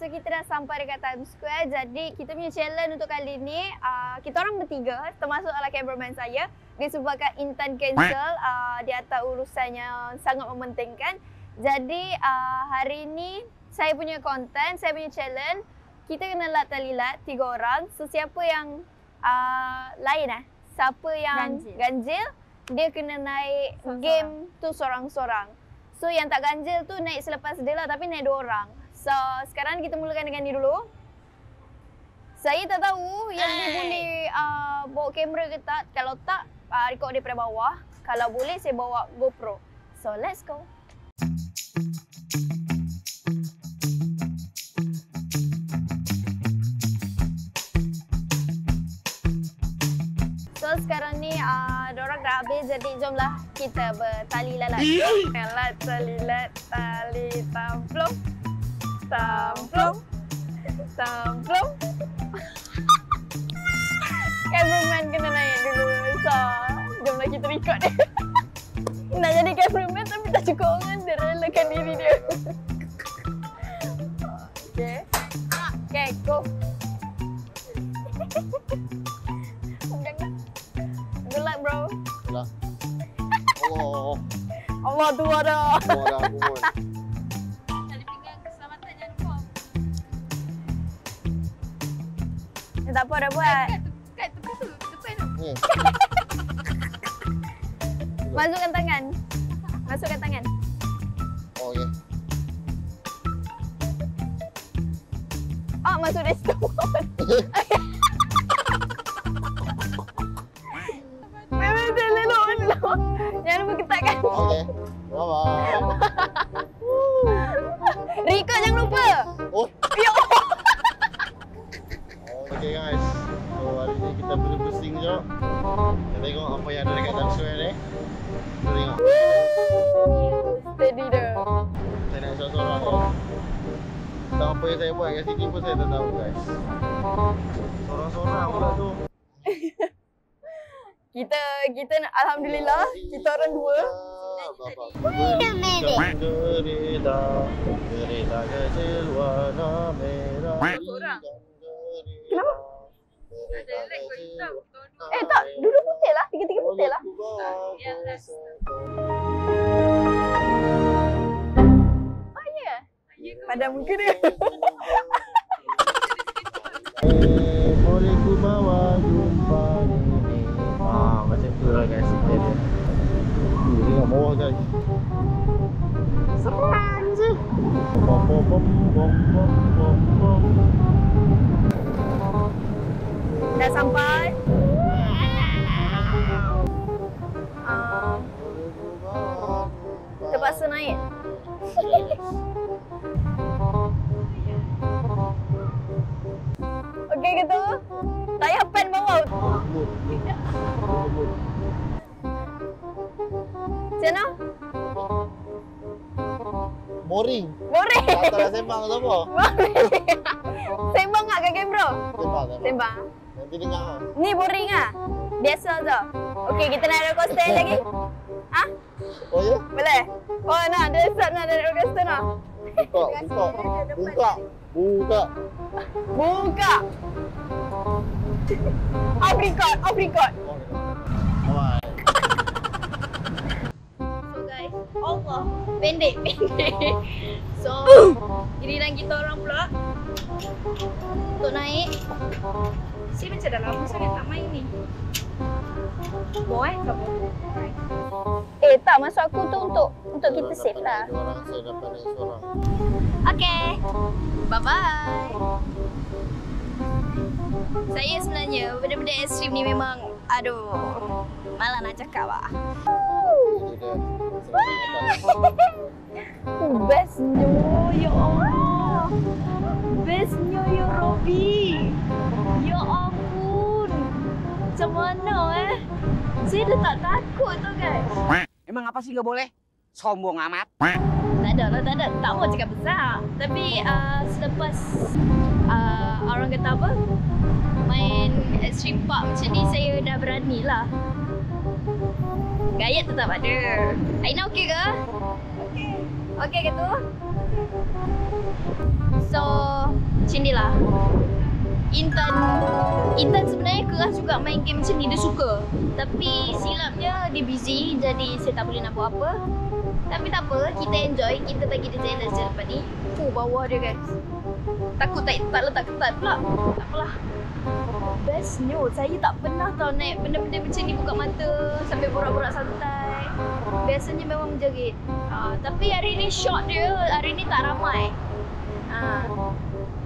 So kita dah sampai dekat Times Square. Jadi kita punya challenge untuk kali ni, uh, kita orang bertiga, termasuk ala cameraman saya, disebabkan Intan cancel uh, di atas urusan yang sangat mementingkan. Jadi uh, hari ni saya punya konten, saya punya challenge, kita kena lat-lilat tiga orang. So siapa yang uh, lain eh? Siapa yang Ganjil. ganjil, dia kena naik Sorang-sorang. game tu sorang-sorang. So yang tak ganjil tu naik selepas dia lah tapi naik dua orang. So sekarang kita mulakan dengan ni dulu. Saya tak tahu yang dia boleh uh, bawa kamera ke tak. Kalau tak, uh, record daripada bawah. Kalau boleh, saya bawa GoPro. So let's go. So sekarang ni uh, orang dah habis jadi jomlah kita bertali lalat. Lalat tali lat tali tamplung. Tamplung. Tamplung. Cameraman kena naik dulu. So, jomlah kita record dia. Nak jadi cameraman tapi tak cukup orang dia relakan diri dia. Okay. Okay, go. Dah. Good luck, bro. Lah. Allah. Allah tu ada. Allah dah apa dah buat. Kat, tepi tu, depan tu. Ni. Masukkan tangan. Masukkan tangan. Guys. So hari ni kita pergi pusing je. Kita tengok apa yang ada dekat Times Square ni. Kita tengok. Steady dah. Saya nak seorang-seorang je. Tak apa yang saya buat kat sini pun saya tak tahu guys. Seorang-seorang pula tu. Kita kita alhamdulillah kita orang dua. Wait a minute. Gerita, gerita kecil warna merah. Seorang. Eh tak, duduk putih lah. Tiga-tiga putih lah. Oh ya. Ya ke? Pada muka dia. Eh, boleh ku bawa jumpa ini. Ah, macam tu lah guys cerita dia. Tu tengok bawah guys. Serang je. Bom bom bom bom bom bom bom. Sampai. Terpaksa naik. Okey ke tu? Tak payah pen bawah. Macam mana? Boring. Boleh. Tak nak sembang tu apa? Boleh. Sembang tak kat kamera? Sembang, sembang. Sembang. Nanti dengar ah. Ni boring ah. Biasa je. Okey, kita nak roller coaster lagi. Ha? Oh ya? Boleh? Oh, nak ada start nak ada roller coaster nak. Buka, buka. Buka. Buka. Buka. Off record, off record. Alright. So guys, Allah pendek pendek. So, giliran kita orang pula untuk naik. Si macam dah lama sangat tak main ni. Boleh tak boleh? Eh tak, maksud aku tu untuk untuk kita dapat lah. saya. Okay. Bye bye. Saya sebenarnya benda-benda ekstrim ni memang aduh malah nak cakap lah. Ini Saya dah tak takut tu guys. Emang apa sih nggak boleh? Sombong amat. Tak ada lah, tak ada. Tak mau cakap besar. Tapi uh, selepas uh, orang kata apa, main extreme park macam ni, saya dah berani lah. Gayat tetap ada. Aina okey ke? Okay ke tu? So, macam ni lah. Intan Intan sebenarnya keras juga main game macam ni. Dia suka. Tapi silapnya dia busy jadi saya tak boleh nak buat apa. Tapi tak apa, kita enjoy. Kita bagi dia challenge je lepas ni. Oh, bawah dia guys. Takut tak, tak letak ketat pula. Tak apalah. Bestnya, saya tak pernah tau naik benda-benda macam ni buka mata sambil borak-borak santai. Biasanya memang menjerit. Uh, tapi hari ni short dia, hari ni tak ramai. Uh,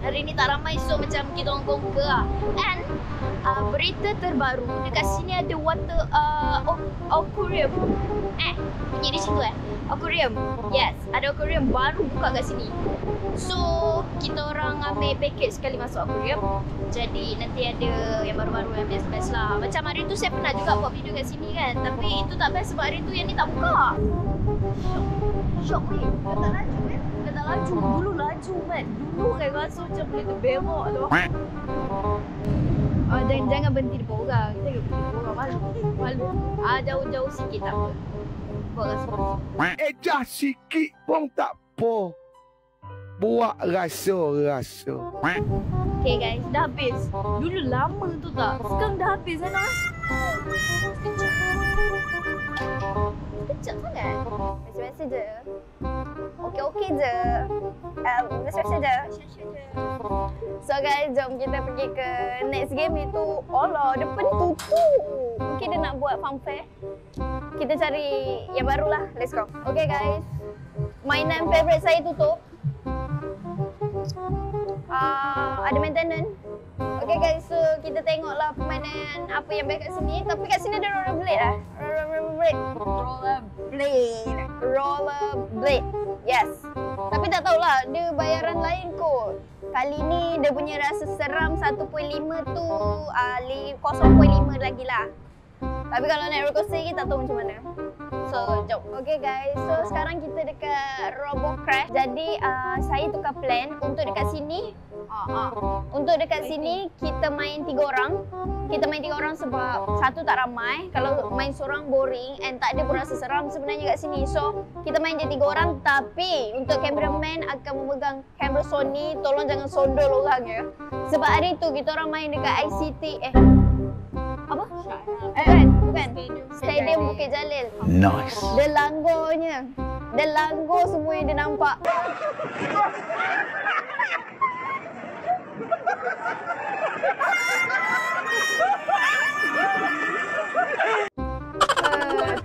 hari ni tak ramai so macam kita orang conquer lah. And uh, berita terbaru dekat sini ada water uh, aquarium. Eh, bunyi di situ eh. Aquarium. Yes, ada aquarium baru buka kat sini. So, kita orang ambil package sekali masuk aquarium. Jadi nanti ada yang baru-baru yang best-best lah. Macam hari tu saya pernah juga buat video kat sini kan. Tapi itu tak best sebab hari tu yang ni tak buka. Syok weh. Kau tak laju kan? Kau tak laju. Dulu laju kan. Dulu kan rasa macam boleh terbengok tu. Oh, jangan, jangan berhenti depan orang. Kita jangan berhenti depan orang. Malu. Malu. Ah, jauh-jauh sikit tak apa. Buat rasa Ejah sikit pun tak apa. Buat rasa-rasa. Okay guys, dah habis. Dulu lama tu tak. Sekarang dah habis kan ah? Sekejap. Sekejap sangat. Biasa-biasa je. Okey-okey je. Um, biasa-biasa je. So guys, jom kita pergi ke next game itu. Allah, depan tutup. Mungkin dia nak buat fun fair. Kita cari yang baru lah. Let's go. Okay guys. Mainan favourite saya tutup. Uh, ada maintenance. Okay guys, so kita tengoklah permainan apa yang baik kat sini. Tapi kat sini ada rollerblade lah. Rollerblade. Rollerblade. Rollerblade. Yes. Tapi tak tahulah, dia bayaran lain kot. Kali ni dia punya rasa seram 1.5 tu uh, 0.5 lagi lah. Tapi kalau naik roller coaster ni tak tahu macam mana. So, jom. Okay guys, so sekarang kita dekat Robo Crash. Jadi uh, saya tukar plan untuk dekat sini. Uh, uh, untuk dekat sini kita main tiga orang. Kita main tiga orang sebab satu tak ramai. Kalau main seorang boring and tak ada pun rasa seram sebenarnya kat sini. So, kita main je tiga orang tapi untuk cameraman akan memegang kamera Sony, tolong jangan sondol orang ya. Sebab hari tu kita orang main dekat ICT eh apa? Eh, bukan, bukan. Stadium Bukit Jalil. Nice. Dia langgarnya. Dia langgar semua yang dia nampak. Ah,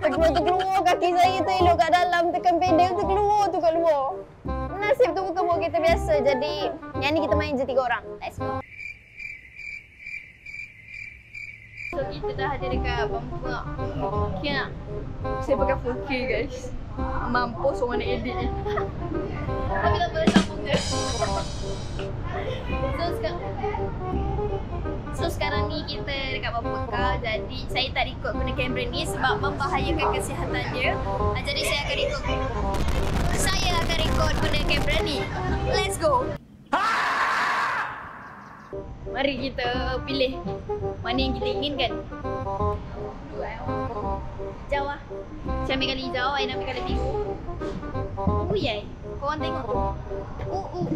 Terkeluar-terkeluar kaki saya tu elok kat dalam tekan pedal terkeluar tu kat luar. Nasib tu bukan buat kereta biasa jadi yang ni kita main je tiga orang. Let's go. So kita dah ada dekat bumper. Okay nak? Saya pakai 4K guys. Mampus orang nak edit ni. Tapi tak boleh. So sekarang So sekarang ni kita dekat car Jadi saya tak record guna kamera ni sebab membahayakan kesihatan dia Ah, Jadi saya akan record Saya akan record guna kamera ni. Let's go. Mari kita pilih mana yang kita inginkan. Hijau lah. Saya ambil kali hijau, Aina ambil kali biru. Oh yay. Korang tengok. Uh, uh, uh.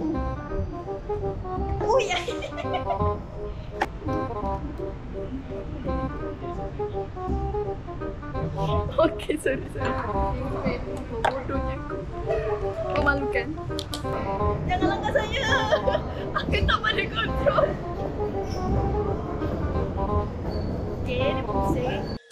Oh yay. Okay, sorry, sorry. Bodohnya aku. Memalukan. Jangan langgar saya. Aku tak pada kontrol. Okay, dia pusing.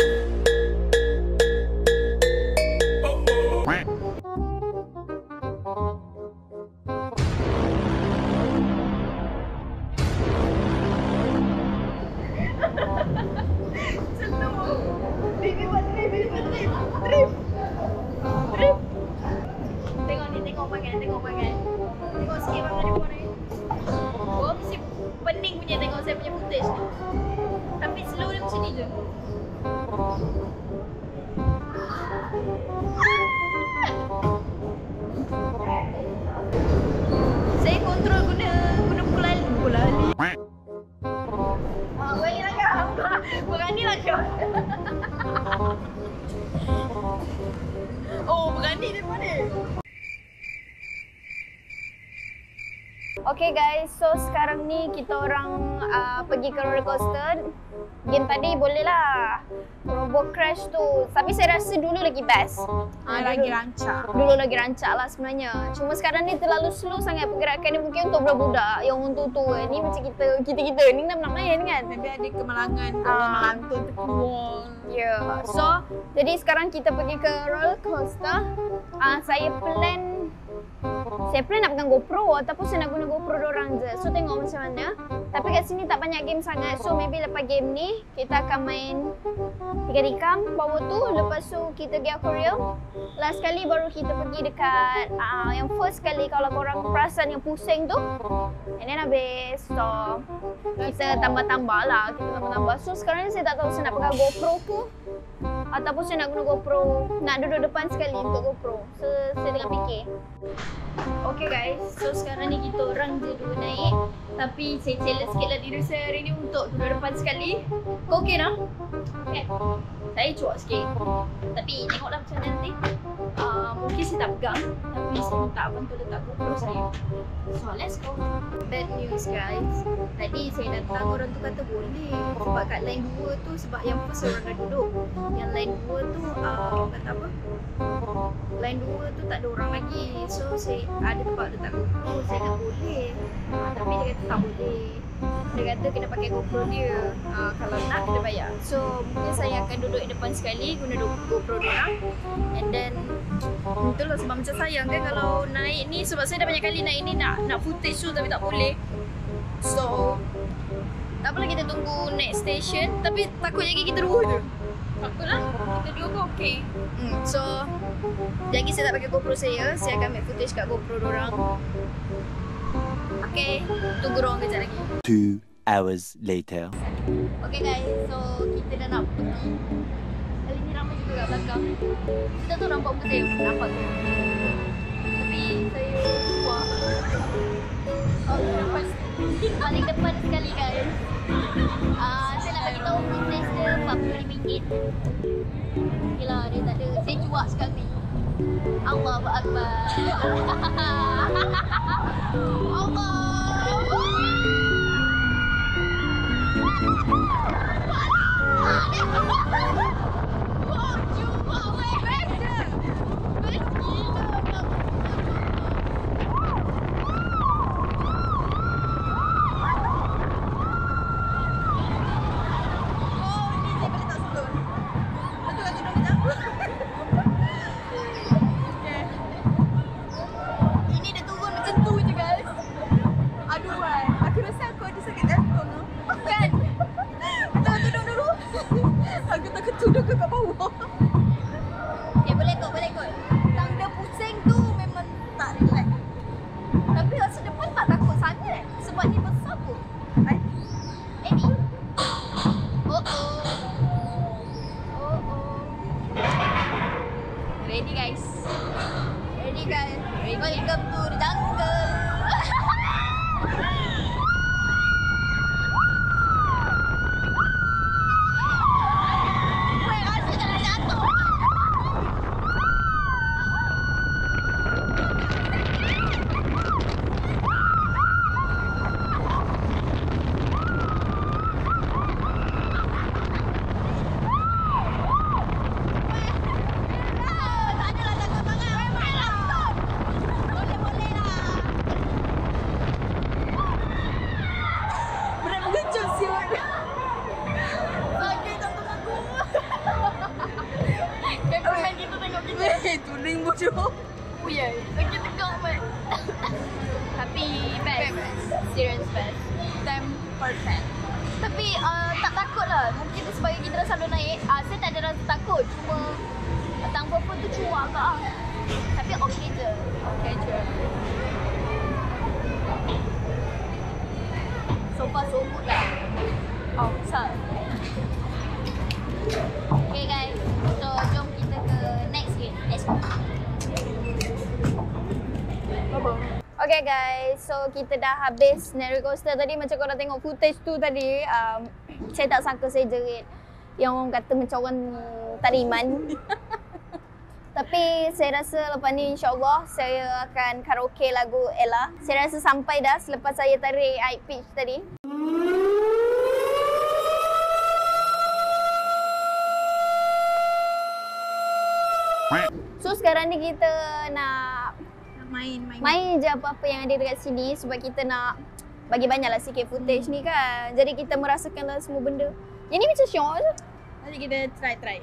Oh, berani dia mana? Okay guys, so sekarang ni kita orang uh, pergi ke roller coaster. Game tadi boleh lah. Robo Crash tu. Tapi saya rasa dulu lagi best. Ah, lagi rancak. Dulu lagi rancak lah sebenarnya. Cuma sekarang ni terlalu slow sangat pergerakan ni mungkin untuk budak-budak yang orang tua-tua ni macam kita kita-kita ni nak nak main kan. Nanti ada kemalangan, Ah. orang melantun terkeluar. Ya. Yeah. So, jadi sekarang kita pergi ke roller coaster. Uh, saya plan saya plan nak pegang GoPro ataupun saya nak guna GoPro dorang je. So tengok macam mana. Tapi kat sini tak banyak game sangat. So maybe lepas game ni kita akan main tiga tikam bawah tu. Lepas tu kita pergi aquarium. Last kali baru kita pergi dekat uh, yang first kali kalau korang perasan yang pusing tu. And then habis. So kita tambah-tambah lah. Kita tambah-tambah. So sekarang ni saya tak tahu saya nak pegang GoPro ke ataupun saya nak guna GoPro nak duduk depan sekali untuk GoPro. So saya tengah fikir. Okay guys, so sekarang ni kita orang je dua naik Tapi saya challenge sikit lah diri saya hari ni untuk duduk depan sekali Kau okay tak? Okay Saya cuak sikit. Tapi tengoklah macam mana nanti uh, Mungkin saya tak pegang Tapi saya minta abang tu letak GoPro saya. So let's go. Bad news guys. Tadi saya datang orang tu kata boleh. Sebab kat line 2 tu sebab yang first orang dah duduk. Yang line 2 tu uh, kata apa? Line 2 tu tak ada orang lagi. So saya ada tempat letak GoPro saya kata boleh. Uh, tapi dia kata tak boleh dia kata kena pakai GoPro dia. Uh, kalau nak kena bayar. So mungkin saya akan duduk depan sekali guna GoPro dia orang. And then itulah sebab macam sayang kan kalau naik ni. Sebab saya dah banyak kali naik ni nak nak footage tu tapi tak boleh. So tak apalah kita tunggu next station. Tapi takut lagi kita dua je. Takutlah, kita dua pun okey. Hmm, so lagi saya tak pakai GoPro saya, saya akan ambil footage kat GoPro dorang. Okay, tunggu dorang kejap lagi. Two hours later. Okay guys, so kita dah nak pergi. Kali ni ramai juga kat belakang. Kita tu nampak musim, nampak tu. Tapi saya buat. Oh, nampak paling depan sekali guys. Ah, saya nak bagi tahu footage dia RM45. Gila, dia tak ada. Saya cuak sekali. Allahu Akbar. Ini So far so good lah. Oh, besar. Okay guys, so jom kita ke next game. Let's go. Okay guys, so kita dah habis roller coaster tadi macam korang tengok footage tu tadi um, saya tak sangka saya jerit yang orang kata macam orang tak ada iman Tapi saya rasa lepas ni insyaAllah saya akan karaoke lagu Ella. Saya rasa sampai dah selepas saya tarik high pitch tadi. So sekarang ni kita nak Main, main. main je apa-apa yang ada dekat sini sebab kita nak bagi banyaklah sikit footage ni kan. Jadi kita merasakanlah semua benda. Yang ni macam syok je. Nanti kita try, try.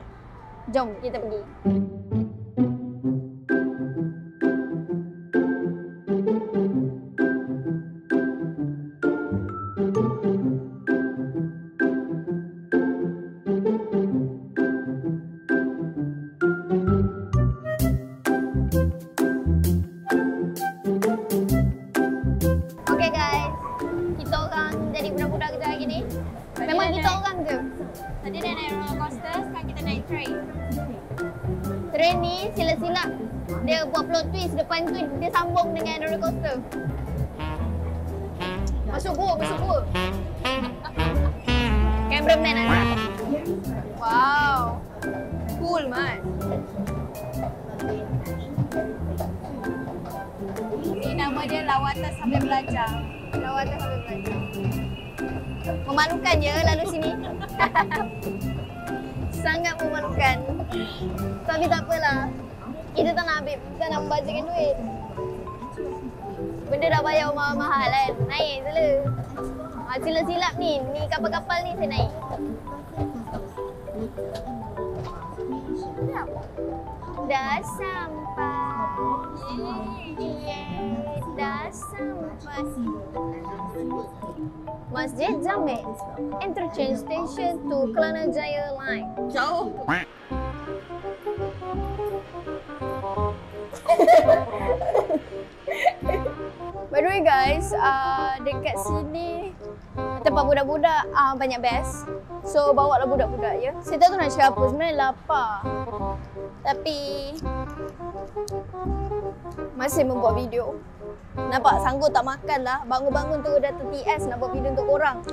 Jom kita pergi. Okay Cool. Ini nama dia Lawatan Sambil Belajar. Lawatan sambil belajar. Memalukan je lalu sini. Sangat memalukan. Tapi tak apalah. Kita tak nak ambil, kita nak membajakan duit. Benda dah bayar mahal-mahal kan. Naik je lah. Ha, silap-silap ni. Ni kapal-kapal ni saya naik. Dah sampai. Yeay, dah sampai. Masjid Jamek. Interchange station to Kelana Jaya Line. Jauh. By the way guys, uh, dekat sini tempat budak-budak uh, banyak best. So bawa lah budak-budak ya. Saya tahu nak cakap apa, sebenarnya lapar. Tapi masih membuat video. Nampak sanggup tak makan lah. Bangun-bangun tu dah TS nak buat video untuk korang.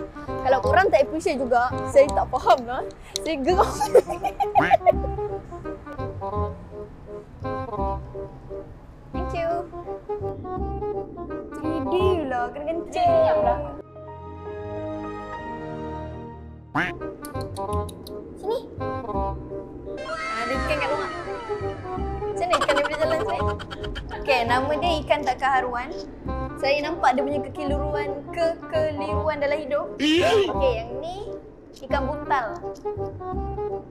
Kalau korang tak appreciate juga, saya tak faham lah. Saya geram. Thank you. 3D lah, kena kencing lah. Sini. Ada ikan kat rumah. Macam mana ikan dia boleh jalan sini? Okay, nama dia ikan tak keharuan. Saya nampak dia punya kekeliruan, kekeliruan dalam hidup. Okay, yang ni ikan buntal.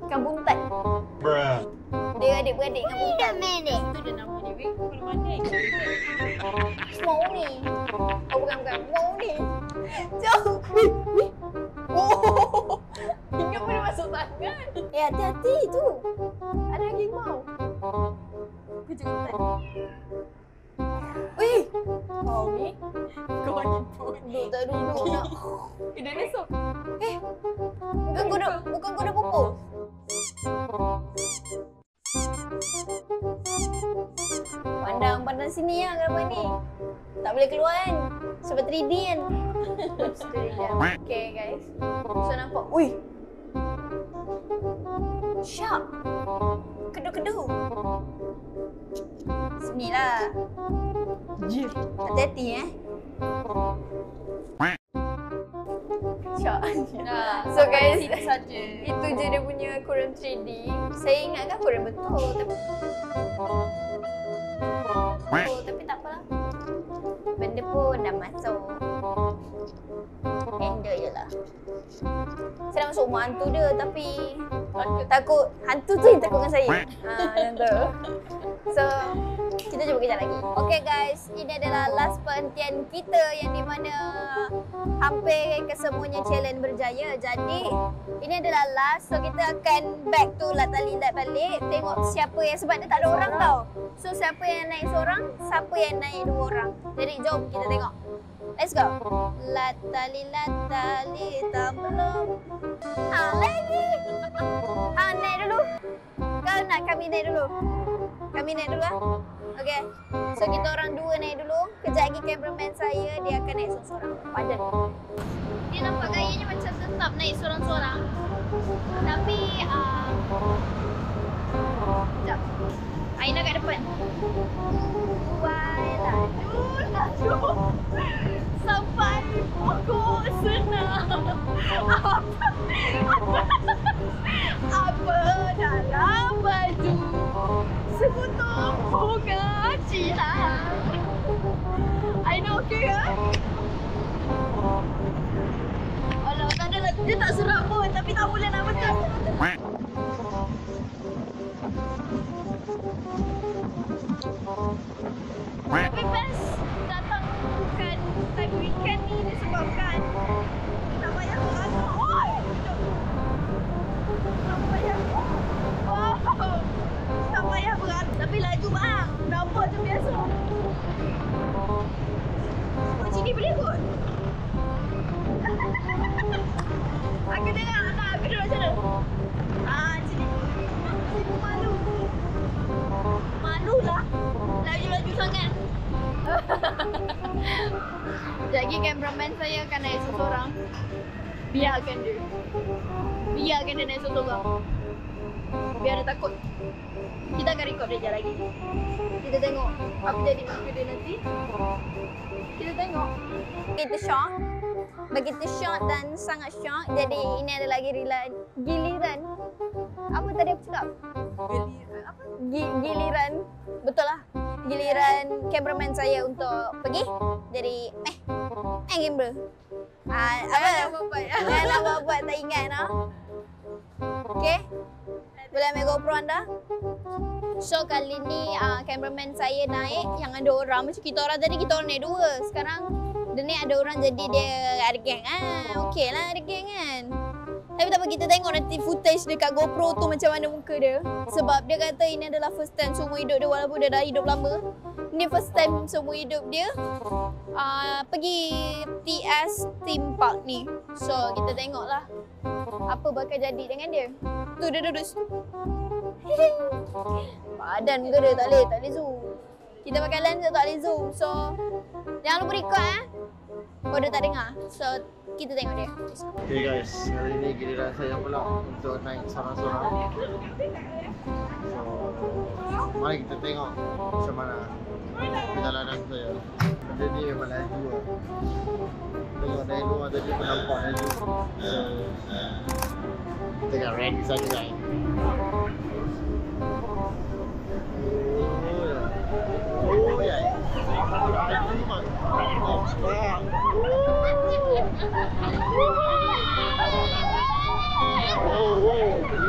Ikan buntat. Dia adik-beradik dengan buntal. Itu dia nama dia, Mau ni. Oh bukan bukan. Mau ni. Jauh. Wih, wih. Masuk tangan. Eh hati-hati tu. Ada harimau. Kucing hutan. Wih. Kau ni, kau ni pun. Duduk tak duduk nak. Eh, dinosaur. Eh. Bukan kau dah bukan kau dah pupus. Pandang-pandang sini ya gambar ni. Tak boleh keluar kan? Sebab 3D kan. okay guys. So nampak. Ui. Shark. Kedu-kedu. Sini lah. Jir. Hati-hati eh. Shark. Nah, So, guys, itu saja. Itu je dia punya Korean 3D. Saya ingatkan Korean betul tapi Oh, tapi tak apalah. Benda pun dah masuk. Handle je lah. Saya dah masuk rumah hantu dia tapi takut, takut hantu tu yang takut dengan saya. Ha, tu. So, kita jumpa kejap lagi. Okay guys, ini adalah last perhentian kita yang di mana hampir kesemuanya challenge berjaya. Jadi, ini adalah last. So, kita akan back to Latalilat balik. Tengok siapa yang, sebab dia tak ada orang tau. So, siapa yang naik seorang, siapa yang naik dua orang. Jadi, jom kita tengok. Let's go. Latali latali tak belum. Ha lagi. Ha naik dulu. Kau nak kami naik dulu. Kami naik dulu ah. Okay. So kita orang dua naik dulu. Kejap lagi cameraman saya dia akan naik seorang-seorang. Padan. Dia nampak gayanya macam tetap naik seorang-seorang. Tapi uh, Sekejap. Aina kat depan. Why laju, laju. Pokok senang. Apa? Apa dalam baju? Sepotong bunga Cina. Aina okey ke? Alah, tak ada lagu. Dia tak seram pun. Tapi tak boleh nak betul. Tapi best time weekend ni disebabkan tak payah beranak. Oi! Tak payah. Wow! Tak payah beranak. Tapi laju bang. Nampak macam biasa. Kunci ni boleh kot? Dia naik seorang. Biar dia takut. Kita akan record dia lagi. Kita tengok apa jadi muka dia nanti. Kita tengok. Begitu shock. Begitu shock dan sangat shock. Jadi ini adalah giliran. Giliran. Apa tadi aku cakap? Giliran apa? Gi- giliran. Betul lah. Giliran cameraman saya untuk pergi. Jadi, eh. Eh, camera. Ah, apa? Jangan nak buat-buat tak ingat no. Okay. Boleh ambil GoPro anda? So kali ni uh, cameraman saya naik yang ada orang macam kita orang tadi kita orang naik dua. Sekarang dia naik ada orang jadi dia ada geng ah. Okey lah ada geng kan. Tapi tak apa kita tengok nanti footage dekat GoPro tu macam mana muka dia. Sebab dia kata ini adalah first time seumur hidup dia walaupun dia dah hidup lama. Ini first time seumur hidup dia uh, pergi TS Theme Park ni. So kita tengoklah apa bakal jadi dengan dia. Tu dia duduk situ. Badan ke dia tak boleh, tak boleh zoom. Kita pakai lens tak boleh zoom. So jangan lupa record eh. Kau dia tak dengar. So kita tengok dia. Okay guys, hari ni giliran saya pula untuk naik seorang-seorang. So, mari kita tengok macam mana perjalanan saya. Benda ni memang laju lah. Tengok dari luar tadi pun nampak laju. Tengok ready saja guys. Oh, ya. Laju memang. Nampak. Oh, oh,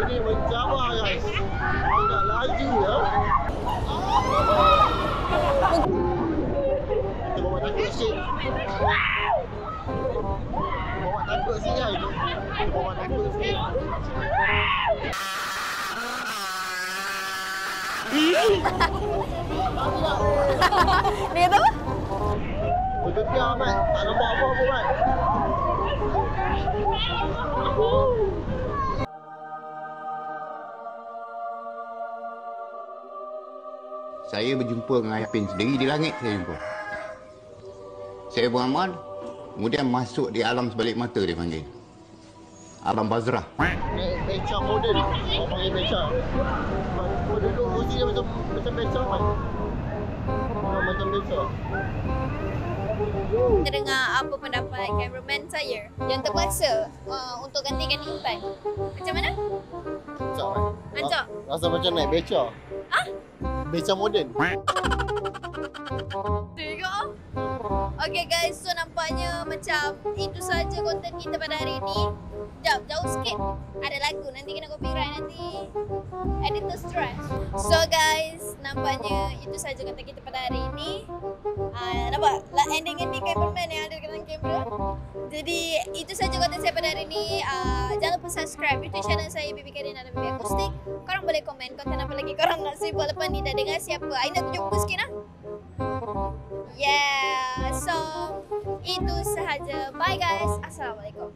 ini mencabar guys. Agak laju ya. Kita bawa takut sikit. Bawa takut sikit guys. Bawa takut sikit. Dia kata apa? Bergegar Mat. Tak nampak apa-apa Mat. Saya berjumpa dengan Yapin sendiri di langit saya jumpa. Saya beramal, kemudian masuk di alam sebalik mata dia panggil. Alam Bazrah. Naik becak moden. Orang panggil becak. Kau duduk kursi dia macam macam becak. Oh, macam becak. Kita dengar apa pendapat cameraman saya yang terpaksa uh, untuk gantikan Intan. Macam mana? Mat. Ancak? Rasa macam naik becak. Ah? Becak moden. Tengok. Okay guys, so nampaknya macam itu saja konten kita pada hari ini. Jauh, jauh sikit. Ada lagu nanti kena copyright nanti. Editor stress. So guys, nampaknya itu saja konten kita pada hari ini. Uh, nampak? Ending ni cameraman yang ada dalam kamera. Jadi itu saja konten saya pada hari ini. Uh, jangan lupa subscribe YouTube channel saya Bibi Karin dan Bibi Akustik. Korang boleh komen konten apa lagi korang nak buat lepas ni dan dengan siapa. Aina tunjuk muka sikit lah. Yeah, so itu sahaja. Bye guys. Assalamualaikum.